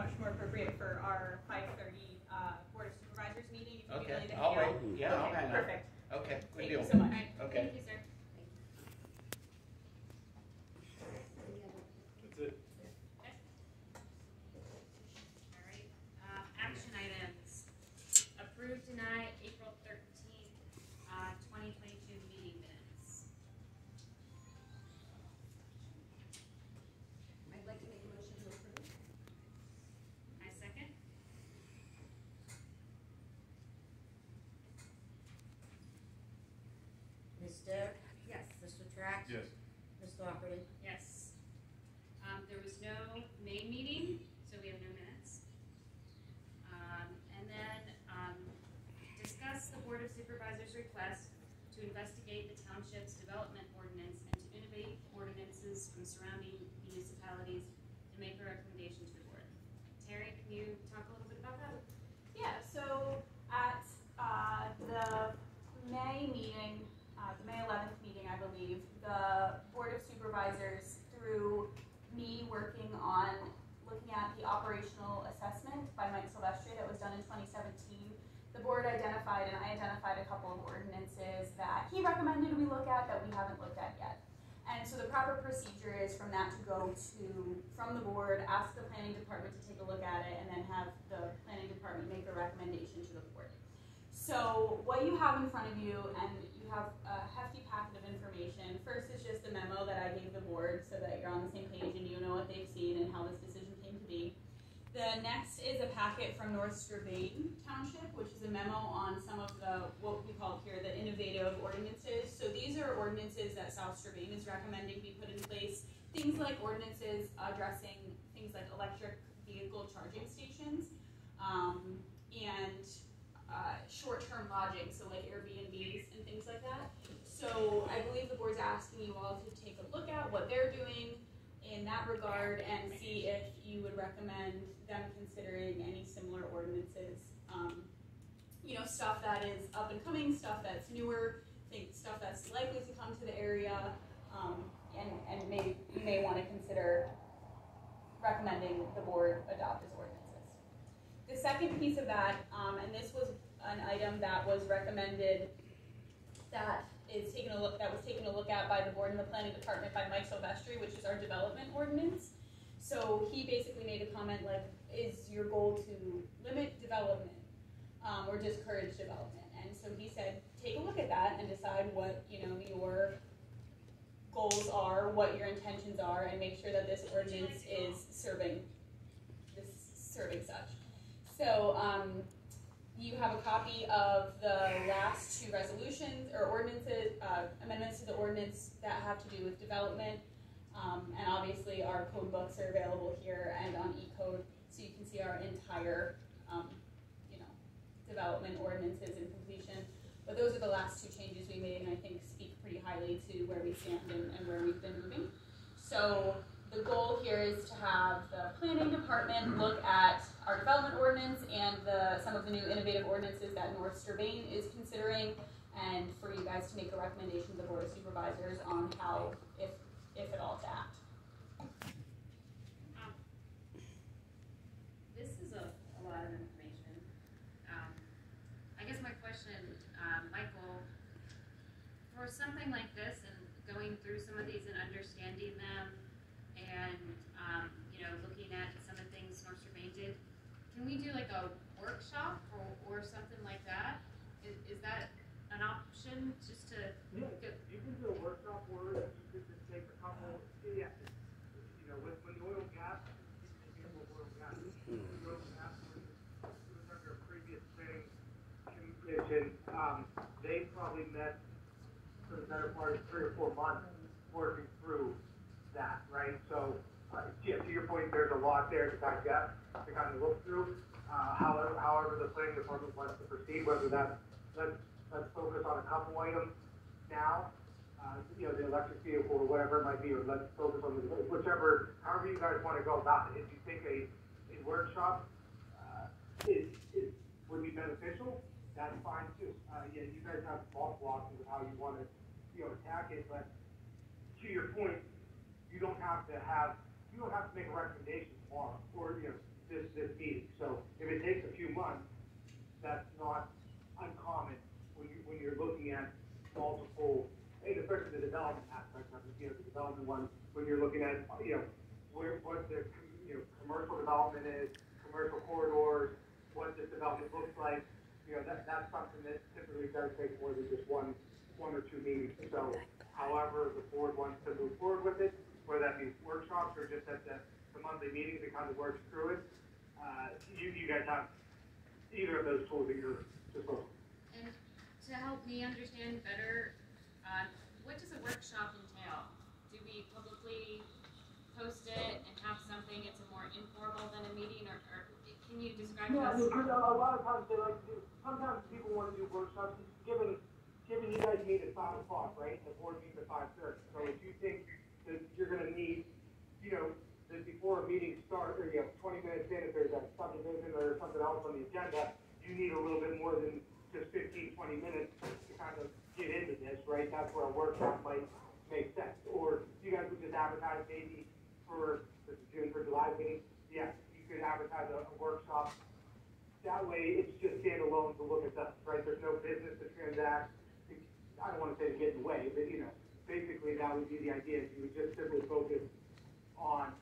much more appropriate for our five thirty, uh, Board of Supervisors meeting. if you'd be Okay, willing to I'll hang wait, yeah, I'll Okay, hang out. Perfect. Okay, good Thank deal. you so much. Okay. Thank you, sir. That's it. All right, um, action items. Approve, deny April thirteenth, uh, twenty twenty-two meeting minutes. I'd like to make a motion to approve. I second. Ms. Derrick? Yes. Mr. Track? Yes. Ms. Daugherty? Yes. Um, there was no May meeting, so we have no minutes. Um, and then, um, discuss the Board of Supervisors' request to investigate the township's development ordinance and to innovate ordinances from surrounding municipalities and make a recommendation to the board. Terry, can you talk a little bit about that? Yeah, so at, uh, the May meeting, uh, the May eleventh meeting, I believe, the Board of Supervisors, through me working on looking at the operational assessment by Mike Silvestri that was done in twenty seventeen, the board identified, and I identified a couple of ordinances that he recommended we haven't looked at yet. And so the proper procedure is from that to go to, from the board, ask the planning department to take a look at it, and then have the planning department make a recommendation to the board. So what you have in front of you, and you have a hefty packet of information, first is just a memo that I gave the board so that you're on the same page and you know what they've seen and how this decision came to be. The next is a packet from North Strabane Township, which is a memo on some of the, what we call here, the innovative ordinances. Ordinances that South Strabane is recommending be put in place. Things like ordinances addressing things like electric vehicle charging stations, um, and, uh, short-term lodging, so like Airbnbs and things like that. So I believe the board's asking you all to take a look at what they're doing in that regard and see if you would recommend them considering any similar ordinances. Um, you know, stuff that is up and coming, stuff that's newer, think stuff that's likely to come to the area, um, and, and may, you may wanna consider recommending the board adopt as ordinances. The second piece of that, um, and this was an item that was recommended that is taken a look, that was taken a look at by the board and the planning department by Mike Silvestri, which is our development ordinance. So he basically made a comment like, is your goal to limit development, um, or discourage development? And so he said, take a look at that and decide what, you know, your goals are, what your intentions are, and make sure that this ordinance is serving, this, serving such. So, um, you have a copy of the last two resolutions or ordinances, uh, amendments to the ordinance that have to do with development. Um, and obviously our code books are available here and on E-code, so you can see our entire, um, you know, development ordinances and completion. But those are the last two changes we made and I think speak pretty highly to where we stand and, and where we've been moving. So the goal here is to have the planning department look at our development ordinance and the, some of the new innovative ordinances that North Strabane is considering, and for you guys to make a recommendation to the board of supervisors on how, if, if at all, to act. Um, This is a, a lot of information. Um, I guess my question, um, Michael, for something like this and going through some of these and understanding them and, um, you know, looking at some of the things North Strabane did, can we do like a workshop or, or something like that? Is, is that an option, just to, Yeah, Good. you can do a workshop or you could just take a couple, yeah, you know, when, when the oil and gas, example of oil and gas, oil and gas was, was under a previous planning commission, um, they probably met for the better part of three or four months working through that, right? So, uh, yeah, to your point, there's a lot there to digest, to kind of look through. Uh, however, however the planning department wants to proceed, whether that's, let's, let's focus on a couple items now, uh, you know, the electric vehicle or whatever it might be, or let's focus on the, whichever, however you guys wanna go about it. If you think a, a workshop, uh, is, is, would be beneficial, that's fine too. Uh, yeah, you guys have multiple options of how you be able to attack it, but to your point, you don't have to have, you don't have to make a recommendation tomorrow or, you know, this, this meeting. So if it takes a few months, that's not uncommon when, you, when you're looking at multiple, hey, the especially the development aspect of it, you know, the development one, when you're looking at, you know, where, what the, you know, commercial development is, commercial corridors, what this development looks like, you know, that, that's something that typically does take more than just one one or two meetings. So however the board wants to move forward with it, whether that be workshops or just at the, the monthly meetings to kind of work through it, uh, you, you guys have either of those tools at your disposal. And to help me understand better, uh, what does a workshop entail? Do we publicly post it and have something, it's a more informal than a meeting, or, or can you describe Yeah, I this? mean, 'cause a a lot of times they like to do, sometimes people wanna do workshops, given, given you guys meet at five o'clock, right? The board meets at five thirty, so if you think that you're gonna need, you know, that before a meeting starts, or you have twenty minutes in, if there's a subdivision or something else on the agenda, you need a little bit more than just 15, 20 minutes to kind of get into this, right? That's where a workshop might make sense, or you guys would just advertise maybe for, this is June, for July meeting, yes, you could advertise a, a workshop that way, it's just standalone to look at that, right? There's no business to transact. I don't wanna say to get in the way, but you know, basically that would be the idea. You would just simply focus on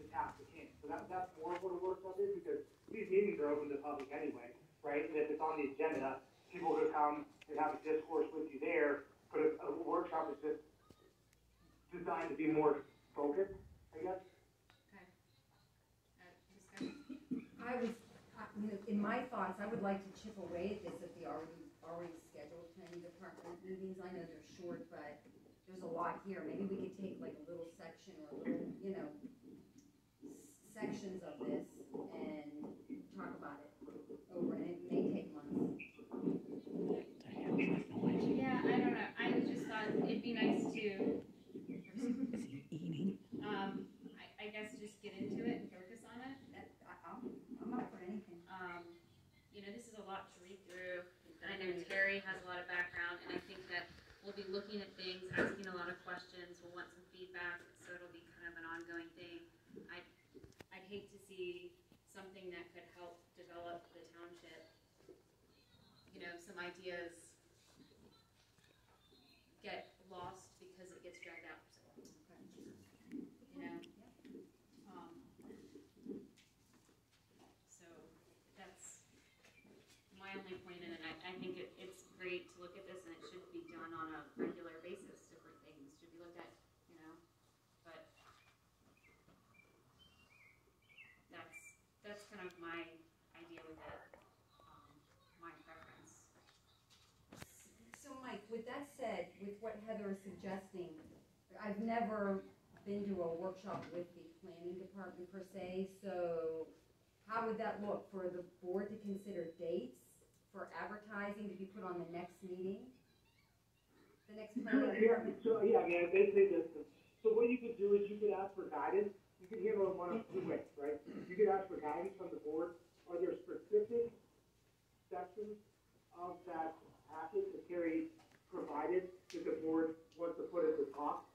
the task at hand. So that, that's more of what a workshop is because these meetings are open to the public anyway, right? And if it's on the agenda, people will come and have a discourse with you there. But a, a workshop is just designed to be more focused, I guess. Okay. Uh. I was, you know, in my thoughts, I would like to chip away at this at the already, already department meetings. I know they're short, but there's a lot here. Maybe we could take like a little section or a little, you know, sections of this and talk about it over, and it may take months. Yeah, I don't know, I just thought it'd be nice to, um, I, I guess just get into it and focus on it. That, I, I'm, I'm up for anything. um, you know, this is a lot to read through. And I know Terry has a lot of background, and I think that we'll looking at things, asking a lot of questions, we'll want some feedback, so it'll be kind of an ongoing thing. I'd, I'd hate to see something that could help develop the township, you know, some ideas get lost because it gets dragged out for so long, you know? Um, so that's my only point in it. I, I think it, it's great to look at this and it should be done on a regular basis. Different things should be looked at, you know, but that's, that's kind of my idea with it, um, my preference. So Mike, with that said, with what Heather is suggesting, I've never been to a workshop with the planning department per se, so how would that look for the board to consider dates for advertising to be put on the next meeting? The next planning Yeah, department, so, yeah, I mean, basically, this, so what you could do is you could ask for guidance, you could handle it one of two ways, right? You could ask for guidance from the board, are there specific sections of that packet that Terry provided that the board wants to put at the top?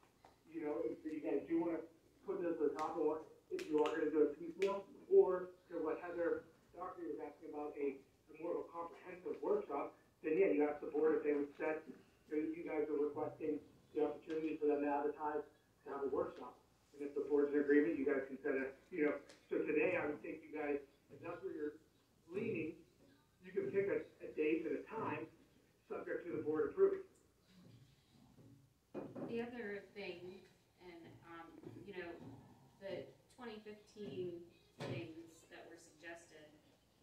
You know, if you guys do wanna put this at the top, or if you are gonna do it piecemeal, or to what Heather Daugherty was asking about, a, a more of a comprehensive workshop, then yeah, you ask the board if they would set you guys are requesting the opportunity for them to advertise to have a workshop. And if the board's in agreement, you guys can set a, you know, so today I would think you guys, if that's where you're leaning, you can pick a, a date and a time, subject to the board approving. The other thing, and, um, you know, the twenty fifteen things that were suggested,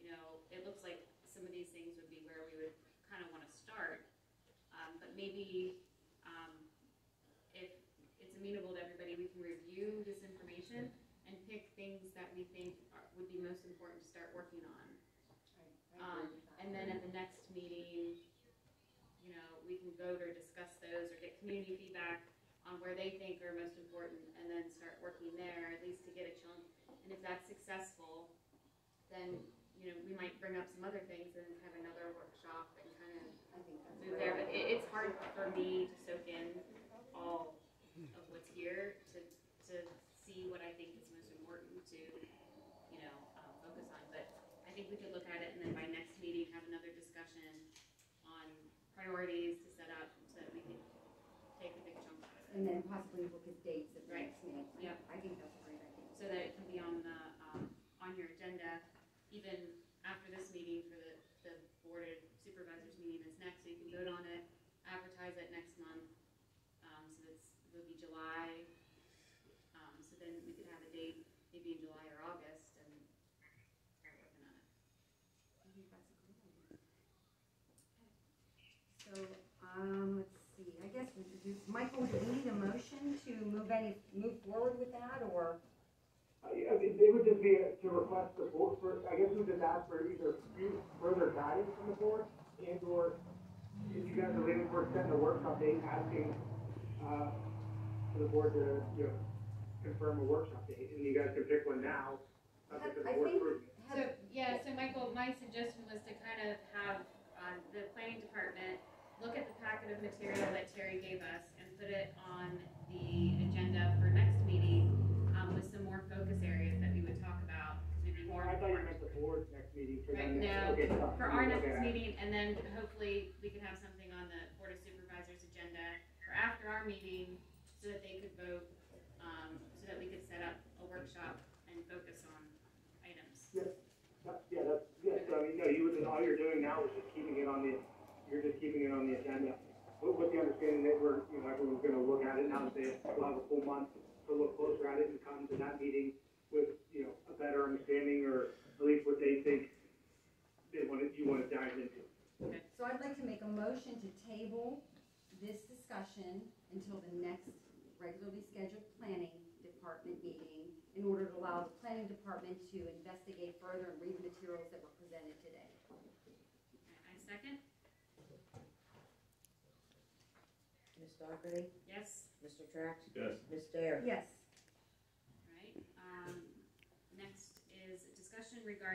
you know, it looks like some of these things would be where we would kind of want to start. Um, but maybe, um, if it's amenable to everybody, we can review this information and pick things that we think are, would be most important to start working on. Um, agree with that. and then at the next meeting, you know, we can vote or discuss community feedback on where they think are most important and then start working there, at least to get a chunk. And if that's successful, then, you know, we might bring up some other things and have another workshop and kind of I think that's move there. But it, it's hard for me to soak in all of what's here to, to see what I think is most important to, you know, um, focus on. But I think we could look at it and then by next meeting, have another discussion on priorities to set up so that we can take a big chunk out of it. And then possibly look at dates at the Right. next meeting. Yep. I think that's a great idea. So that it can be on the on your agenda, even after this meeting for the, the board of supervisors meeting that's next, so you can vote on it, advertise it next month. Um, so it's, it'll be July, um, so then we could have a date, maybe in July or August, and start working on it. I think that's a good idea. So, um, let's see, I guess, we could do- Michael, do we need a motion to move any, move forward with that, or? Uh, yeah, it, it would just be to request the board for, I guess we would just ask for either further guidance from the board and or if you guys are leaning for setting a workshop date, asking, uh, for the board to, you know, confirm a workshop date, and you guys can pick one now, subject to the I board think- approving. So, yeah, so Michael, my suggestion was to kind of have, uh, the planning department look at the packet of material that Terry gave us and put it on the agenda for next meeting, um, with some more focus areas that we would talk about, we'd more I thought you meant the board's next meeting for Right, no, Okay, for our next Okay. meeting, and then hopefully we can have something on the Board of Supervisors agenda for after our meeting, so that they could vote, um, so that we could set up a workshop and focus on items. That- Yeah, that's, yeah, so I mean, no, you, all you're doing now is just keeping it on the, you're just keeping it on the agenda. With, with the understanding that we're, you know, everyone's gonna look at it now that they, will have a full month to look closer at it and come to that meeting with, you know, a better understanding or at least what they think they want to, you wanna dive into. Okay. So I'd like to make a motion to table this discussion until the next regularly scheduled planning department meeting in order to allow the planning department to investigate further and read the materials that were presented today. I second, Ms. Daugherty? yes, Mr. Track? Yes. Ms. Dare? Yes. right, um, next is discussion regarding